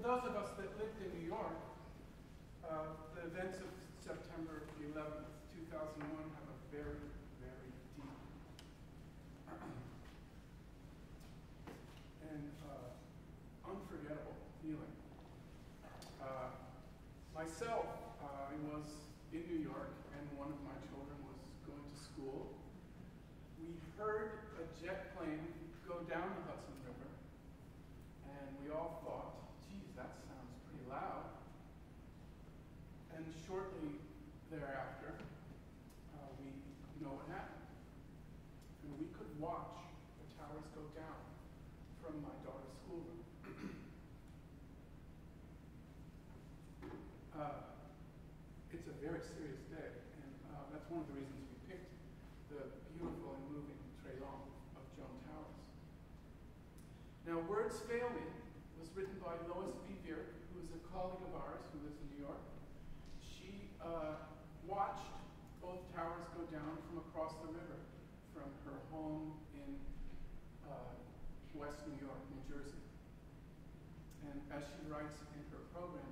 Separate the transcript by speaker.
Speaker 1: for those of us that lived in New York, uh, the events of September 11th, 2001 have a very, very deep and uh, unforgettable feeling. Uh, myself, uh, I was in New York and one of my children was going to school. We heard a jet plane go down the Hudson River and we all thought, geez, that sounds pretty loud. And shortly thereafter, uh, we know what happened. And we could watch the towers go down from my daughter's schoolroom. uh, it's a very serious day, and uh, that's one of the reasons we picked the beautiful and moving Très Lent of Joan Towers. Now, Words Fail Me was written by Lois V Vierk, who is a colleague of ours who lives in New York. She uh, watched both towers go down from across the river from her home in uh, West New York, New Jersey. And as she writes in her program